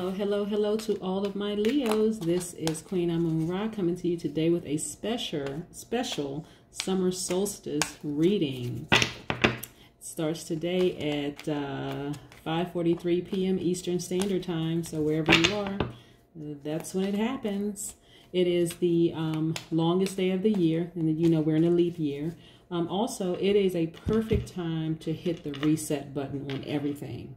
Hello, hello, hello to all of my Leos. This is Queen Amun Ra coming to you today with a special, special summer solstice reading. It starts today at uh, 5.43 p.m. Eastern Standard Time. So wherever you are, that's when it happens. It is the um, longest day of the year, and you know we're in a leap year. Um, also, it is a perfect time to hit the reset button on everything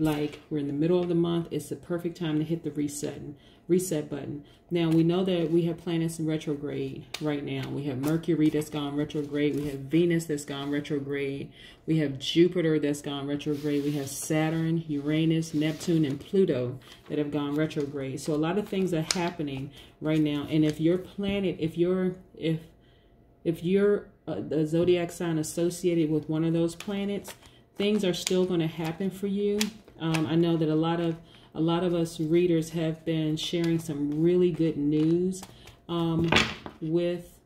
like we're in the middle of the month it's the perfect time to hit the reset reset button. Now we know that we have planets in retrograde right now. We have mercury that's gone retrograde. We have venus that's gone retrograde. We have jupiter that's gone retrograde. We have saturn uranus neptune and pluto that have gone retrograde. So a lot of things are happening right now. And if your planet if you're if if you're uh, the zodiac sign associated with one of those planets things are still going to happen for you um, I know that a lot of a lot of us readers have been sharing some really good news um, with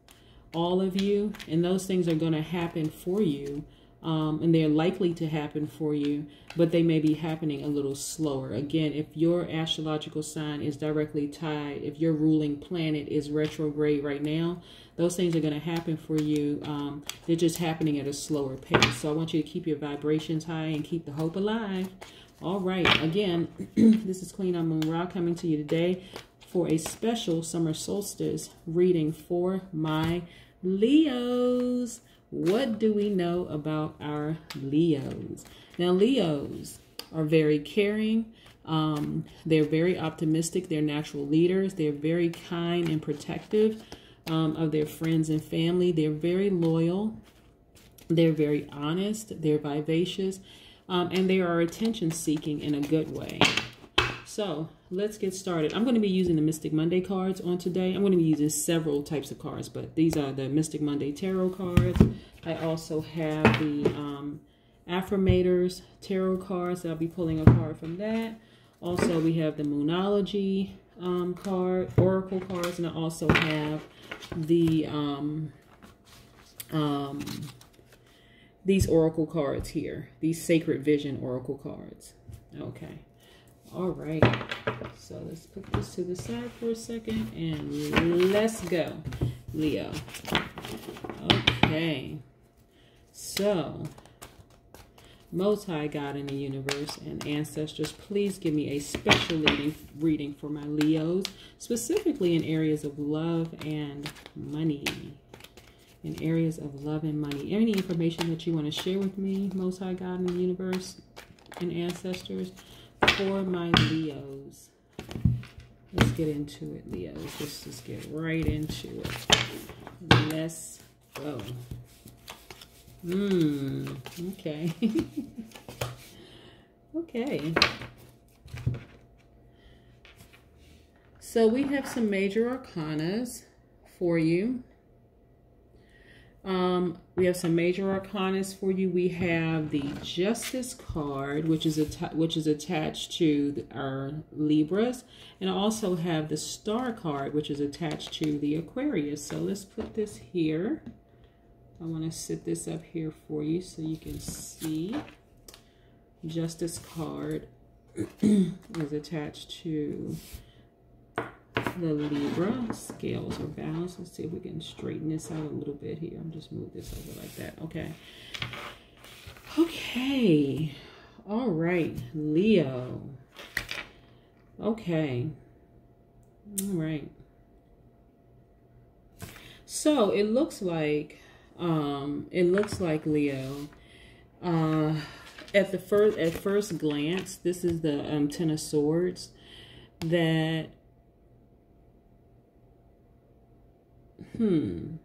all of you, and those things are going to happen for you. Um, and they're likely to happen for you, but they may be happening a little slower. Again, if your astrological sign is directly tied, if your ruling planet is retrograde right now, those things are going to happen for you. Um, they're just happening at a slower pace. So I want you to keep your vibrations high and keep the hope alive. All right, again, this is Queen Amun Ra coming to you today for a special summer solstice reading for my Leos. What do we know about our Leos? Now, Leos are very caring. Um, they're very optimistic. They're natural leaders. They're very kind and protective um, of their friends and family. They're very loyal. They're very honest. They're vivacious um, and they are attention seeking in a good way. So let's get started. I'm going to be using the Mystic Monday cards on today. I'm going to be using several types of cards, but these are the Mystic Monday Tarot cards. I also have the um, Affirmators Tarot cards. I'll be pulling a card from that. Also, we have the Moonology um, card, Oracle cards, and I also have the um, um, these oracle cards here, these sacred vision oracle cards. Okay. All right. So let's put this to the side for a second and let's go, Leo. Okay. So, Most High God in the universe and ancestors, please give me a special reading, reading for my Leos, specifically in areas of love and money in areas of love and money. Any information that you want to share with me, Most High God in the universe and ancestors, for my Leos. Let's get into it, Leos. Let's just get right into it. Let's go. Mmm, okay. okay. So we have some major arcanas for you. Um, we have some major arcanas for you. We have the Justice card, which is which is attached to our Libras, and I also have the Star card, which is attached to the Aquarius. So let's put this here. I want to sit this up here for you so you can see. Justice card is attached to the Libra scales are balanced. Let's see if we can straighten this out a little bit here. I'm just move this over like that. Okay. Okay. All right, Leo. Okay. All right. So it looks like, um, it looks like Leo, uh, at the first, at first glance, this is the um, Ten of Swords, that hmm,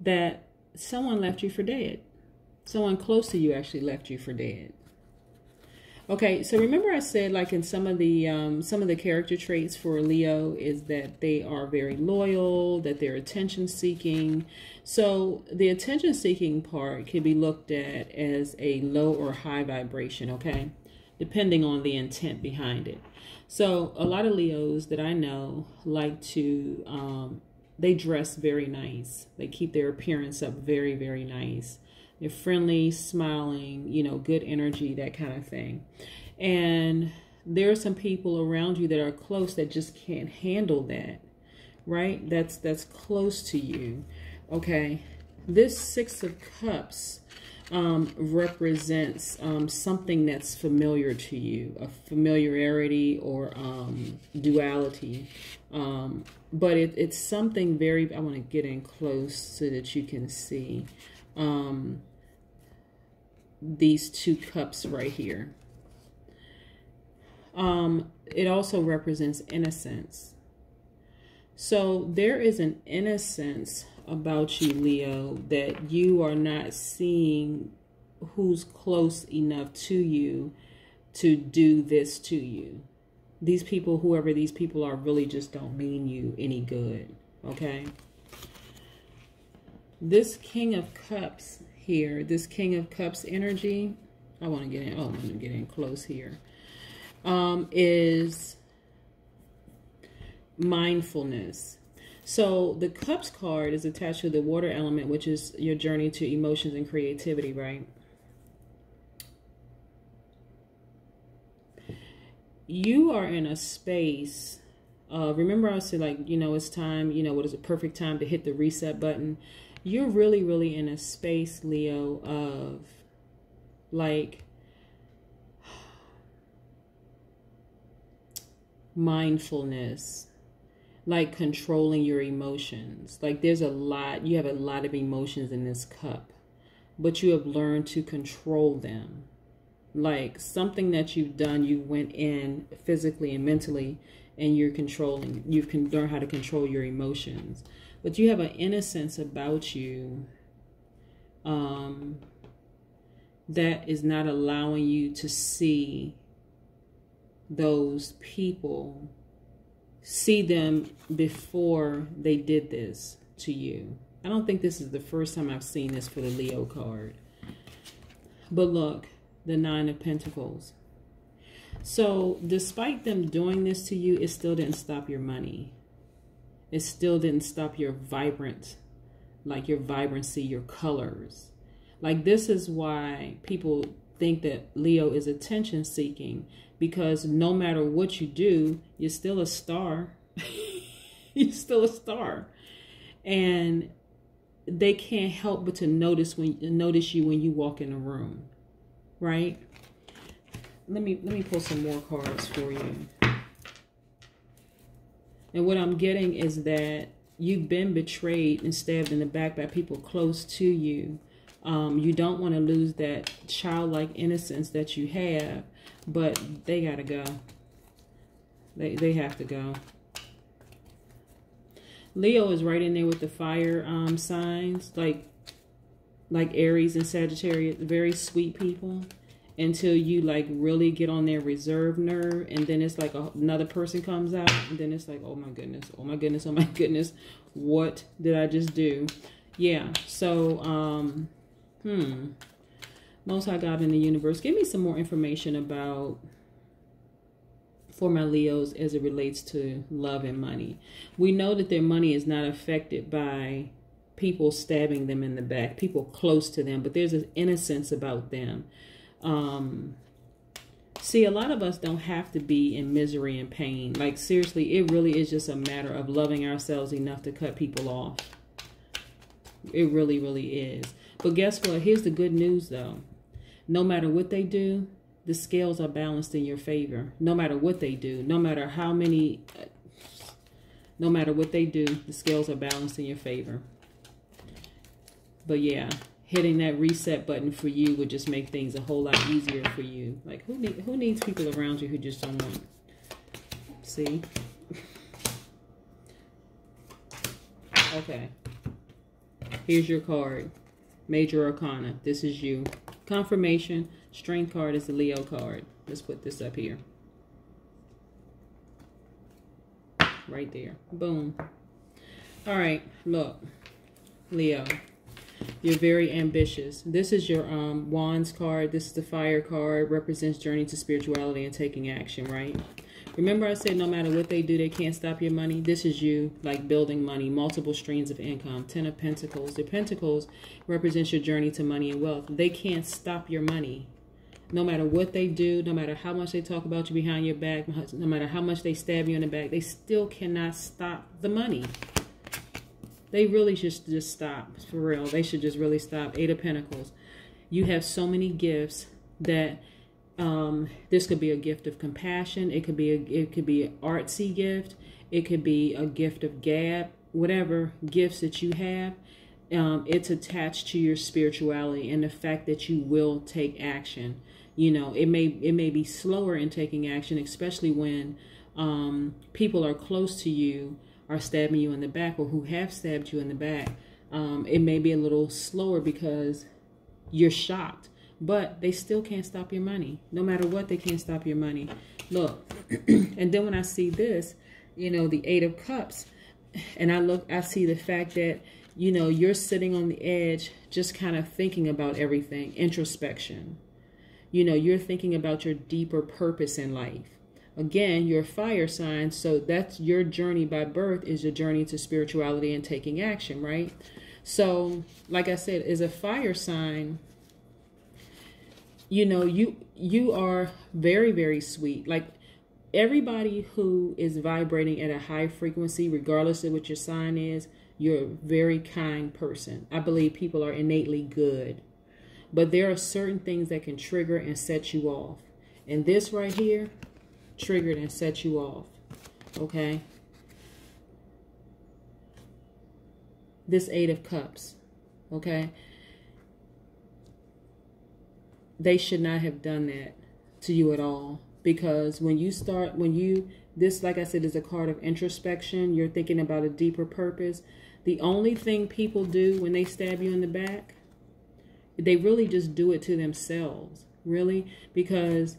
that someone left you for dead. Someone close to you actually left you for dead. Okay, so remember I said like in some of the um, some of the character traits for Leo is that they are very loyal, that they're attention seeking. So the attention seeking part can be looked at as a low or high vibration, okay? Depending on the intent behind it. So a lot of Leos that I know like to um, they dress very nice. They keep their appearance up very, very nice. They're friendly, smiling, you know, good energy, that kind of thing. And there are some people around you that are close that just can't handle that, right? That's that's close to you. Okay. This Six of Cups um, represents um, something that's familiar to you, a familiarity or um, duality. Um, but it, it's something very, I want to get in close so that you can see um, these two cups right here. Um, it also represents innocence. So there is an innocence about you, Leo, that you are not seeing who's close enough to you to do this to you. These people, whoever these people are, really just don't mean you any good. Okay? This King of Cups here, this King of Cups energy, I want to get in, oh, I'm going to get in close here, um, is mindfulness. So the Cups card is attached to the water element, which is your journey to emotions and creativity, right? You are in a space. Uh, remember I said like, you know, it's time, you know, what is a perfect time to hit the reset button? You're really, really in a space, Leo, of like mindfulness like controlling your emotions. Like there's a lot, you have a lot of emotions in this cup, but you have learned to control them. Like something that you've done, you went in physically and mentally and you're controlling, you can learn how to control your emotions. But you have an innocence about you um, that is not allowing you to see those people see them before they did this to you. I don't think this is the first time I've seen this for the Leo card. But look, the Nine of Pentacles. So despite them doing this to you, it still didn't stop your money. It still didn't stop your vibrant, like your vibrancy, your colors. Like this is why people think that Leo is attention seeking because no matter what you do, you're still a star. you're still a star. And they can't help but to notice when notice you when you walk in a room. Right? Let me let me pull some more cards for you. And what I'm getting is that you've been betrayed and stabbed in the back by people close to you. Um, you don't want to lose that childlike innocence that you have but they gotta go. They, they have to go. Leo is right in there with the fire um, signs, like like Aries and Sagittarius, very sweet people until you like really get on their reserve nerve and then it's like a, another person comes out and then it's like oh my goodness oh my goodness oh my goodness what did i just do yeah so um hmm most High God in the universe, give me some more information about for my Leos as it relates to love and money. We know that their money is not affected by people stabbing them in the back, people close to them, but there's an innocence about them. Um, see, a lot of us don't have to be in misery and pain. Like, seriously, it really is just a matter of loving ourselves enough to cut people off. It really, really is. But guess what? Here's the good news, though no matter what they do, the scales are balanced in your favor. No matter what they do, no matter how many, uh, no matter what they do, the scales are balanced in your favor. But yeah, hitting that reset button for you would just make things a whole lot easier for you. Like who need, who needs people around you who just don't want? See? okay. Here's your card. Major Arcana. This is you. Confirmation. Strength card is the Leo card. Let's put this up here. Right there. Boom. All right. Look. Leo. You're very ambitious. This is your um, Wands card. This is the Fire card. Represents journey to spirituality and taking action, right? Remember I said no matter what they do, they can't stop your money? This is you, like building money, multiple streams of income. Ten of Pentacles. The Pentacles represents your journey to money and wealth. They can't stop your money. No matter what they do, no matter how much they talk about you behind your back, no matter how much they stab you in the back, they still cannot stop the money. They really should just stop, for real. They should just really stop. Eight of Pentacles. You have so many gifts that um, this could be a gift of compassion. It could be a, it could be an artsy gift. It could be a gift of gab. Whatever gifts that you have, um, it's attached to your spirituality and the fact that you will take action. You know, it may it may be slower in taking action, especially when um, people are close to you are stabbing you in the back or who have stabbed you in the back. Um, it may be a little slower because you're shocked but they still can't stop your money. No matter what, they can't stop your money. Look, and then when I see this, you know, the Eight of Cups, and I look, I see the fact that, you know, you're sitting on the edge, just kind of thinking about everything, introspection. You know, you're thinking about your deeper purpose in life. Again, you're a fire sign, so that's your journey by birth is your journey to spirituality and taking action, right? So, like I said, is a fire sign, you know you you are very very sweet. Like everybody who is vibrating at a high frequency regardless of what your sign is you're a very kind person. I believe people are innately good. But there are certain things that can trigger and set you off. And this right here triggered and set you off okay? This eight of cups okay they should not have done that to you at all. Because when you start when you this like i said is a card of introspection. You're thinking about a deeper purpose. The only thing people do when they stab you in the back they really just do it to themselves. Really? Because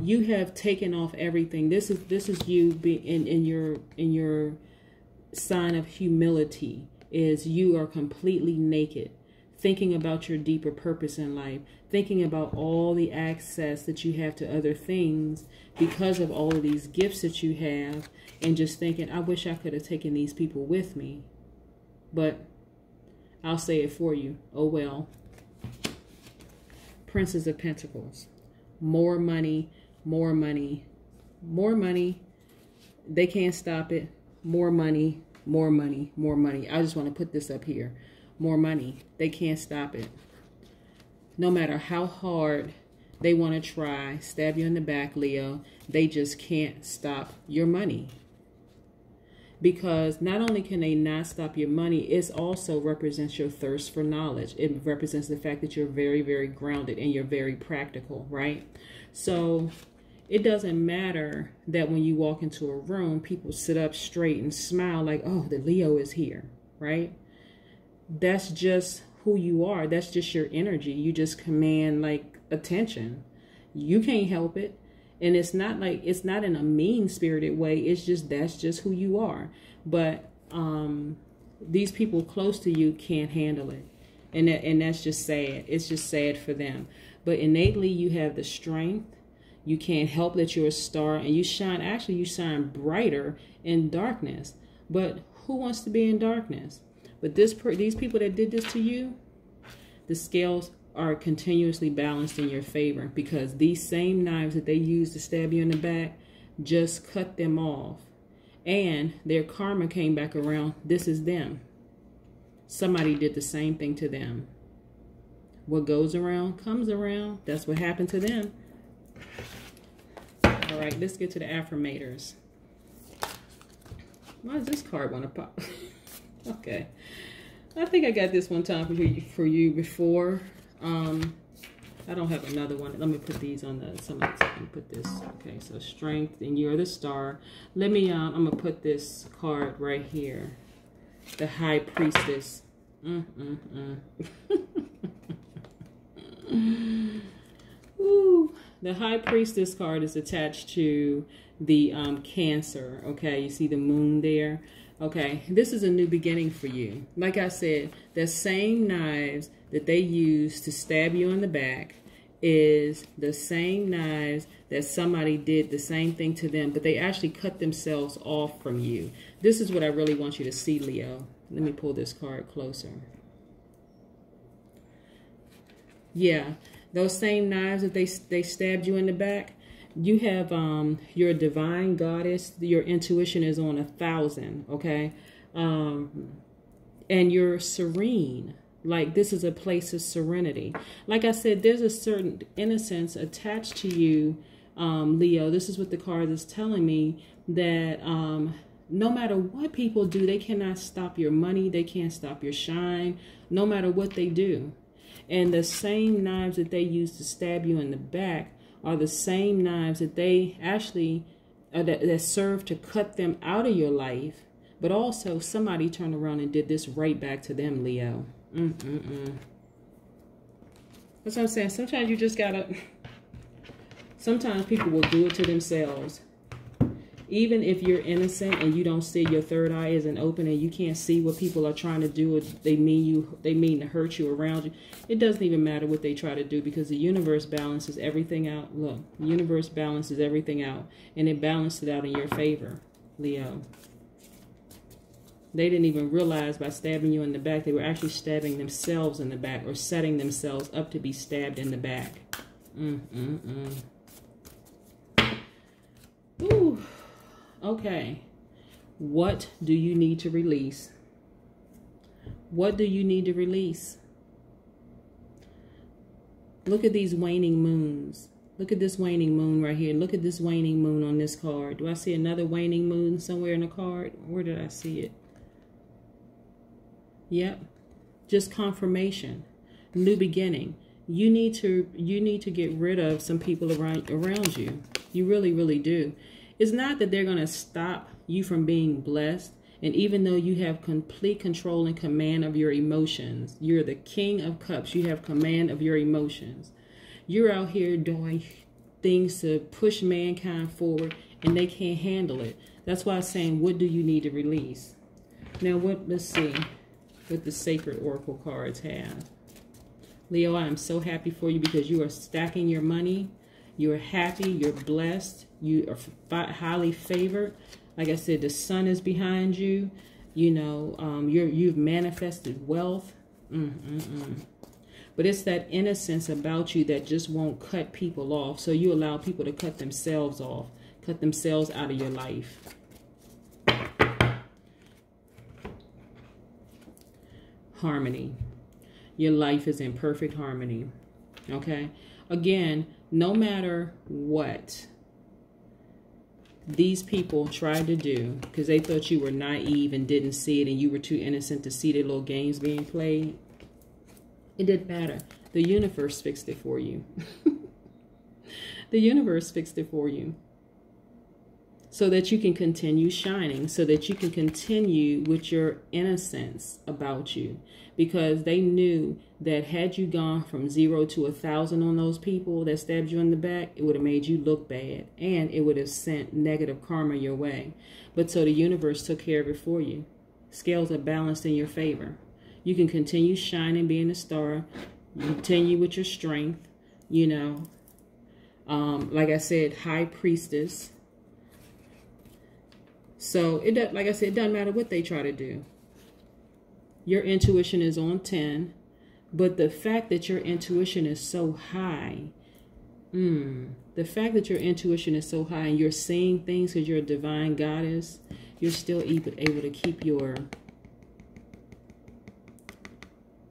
you have taken off everything. This is this is you be in in your in your sign of humility is you are completely naked thinking about your deeper purpose in life, thinking about all the access that you have to other things because of all of these gifts that you have, and just thinking, I wish I could have taken these people with me. But I'll say it for you. Oh well. Princess of Pentacles. More money, more money, more money. They can't stop it. More money, more money, more money. I just want to put this up here more money. They can't stop it. No matter how hard they want to try, stab you in the back, Leo, they just can't stop your money. Because not only can they not stop your money, it also represents your thirst for knowledge. It represents the fact that you're very, very grounded and you're very practical, right? So it doesn't matter that when you walk into a room, people sit up straight and smile like, oh, the Leo is here, right? That's just who you are. That's just your energy. You just command like attention. You can't help it. And it's not like it's not in a mean spirited way. It's just that's just who you are. But um these people close to you can't handle it. And that, and that's just sad. It's just sad for them. But innately you have the strength. You can't help that you're a star and you shine actually you shine brighter in darkness. But who wants to be in darkness? But this these people that did this to you, the scales are continuously balanced in your favor because these same knives that they used to stab you in the back just cut them off. And their karma came back around. This is them. Somebody did the same thing to them. What goes around comes around. That's what happened to them. All right, let's get to the affirmators. Why does this card want to pop? Okay. I think I got this one time for you, for you before. Um, I don't have another one. Let me put these on the, some of these, put this. Okay, so strength, and you're the star. Let me, um, I'm going to put this card right here. The high priestess. Mm, mm, mm. Ooh. The high priestess card is attached to the um, cancer. Okay, you see the moon there. Okay, this is a new beginning for you. Like I said, the same knives that they use to stab you in the back is the same knives that somebody did the same thing to them, but they actually cut themselves off from you. This is what I really want you to see, Leo. Let me pull this card closer. Yeah, those same knives that they they stabbed you in the back, you have um your divine goddess. Your intuition is on a thousand. Okay, um, and you're serene. Like this is a place of serenity. Like I said, there's a certain innocence attached to you, um, Leo. This is what the card is telling me that um, no matter what people do, they cannot stop your money. They can't stop your shine, no matter what they do. And the same knives that they use to stab you in the back are the same knives that they actually uh, that, that serve to cut them out of your life. But also, somebody turned around and did this right back to them, Leo. Mm -mm -mm. That's what I'm saying. Sometimes you just gotta. Sometimes people will do it to themselves even if you're innocent and you don't see your third eye isn't open and you can't see what people are trying to do they mean you they mean to hurt you around you it doesn't even matter what they try to do because the universe balances everything out look the universe balances everything out and it balanced it out in your favor leo they didn't even realize by stabbing you in the back they were actually stabbing themselves in the back or setting themselves up to be stabbed in the back mm, mm, mm. Ooh. Okay. What do you need to release? What do you need to release? Look at these waning moons. Look at this waning moon right here. Look at this waning moon on this card. Do I see another waning moon somewhere in the card? Where did I see it? Yep. Just confirmation. New beginning. You need to you need to get rid of some people around around you. You really, really do. It's not that they're going to stop you from being blessed. And even though you have complete control and command of your emotions, you're the king of cups. You have command of your emotions. You're out here doing things to push mankind forward and they can't handle it. That's why I'm saying, what do you need to release? Now, what? let's see what the sacred oracle cards have. Leo, I am so happy for you because you are stacking your money. You're happy. You're blessed. You are highly favored. Like I said, the sun is behind you. You know, um, you're you've manifested wealth. Mm, mm, mm. But it's that innocence about you that just won't cut people off. So you allow people to cut themselves off, cut themselves out of your life. Harmony. Your life is in perfect harmony. Okay? Again, no matter what these people tried to do, because they thought you were naive and didn't see it and you were too innocent to see the little games being played, it didn't matter. The universe fixed it for you. the universe fixed it for you so that you can continue shining, so that you can continue with your innocence about you. Because they knew that had you gone from zero to a thousand on those people that stabbed you in the back, it would have made you look bad and it would have sent negative karma your way. But so the universe took care of it for you. Scales are balanced in your favor. You can continue shining, being a star, continue with your strength, you know. Um, like I said, high priestess, so it does, like I said, it doesn't matter what they try to do. Your intuition is on 10, but the fact that your intuition is so high, mm, the fact that your intuition is so high and you're seeing things because you're a divine goddess, you're still able to keep your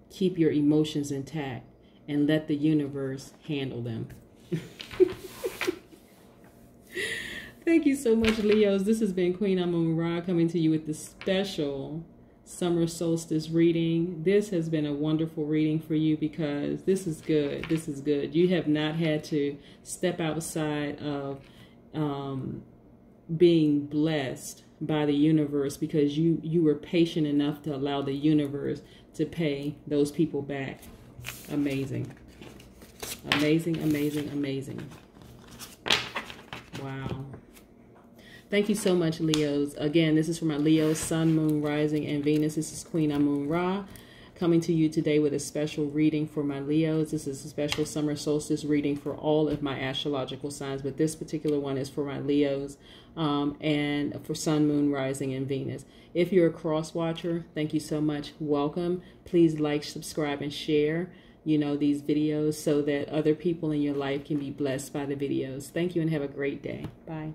keep your emotions intact and let the universe handle them. Thank you so much, Leos. This has been Queen Amun Ra coming to you with the special summer solstice reading. This has been a wonderful reading for you because this is good. This is good. You have not had to step outside of um, being blessed by the universe because you you were patient enough to allow the universe to pay those people back. Amazing. Amazing, amazing, amazing. Wow. Thank you so much, Leos. Again, this is for my Leo, Sun, Moon, Rising, and Venus. This is Queen Amun Ra coming to you today with a special reading for my Leos. This is a special summer solstice reading for all of my astrological signs, but this particular one is for my Leos um, and for Sun, Moon, Rising, and Venus. If you're a cross watcher, thank you so much. Welcome. Please like, subscribe, and share. you know, these videos so that other people in your life can be blessed by the videos. Thank you and have a great day. Bye.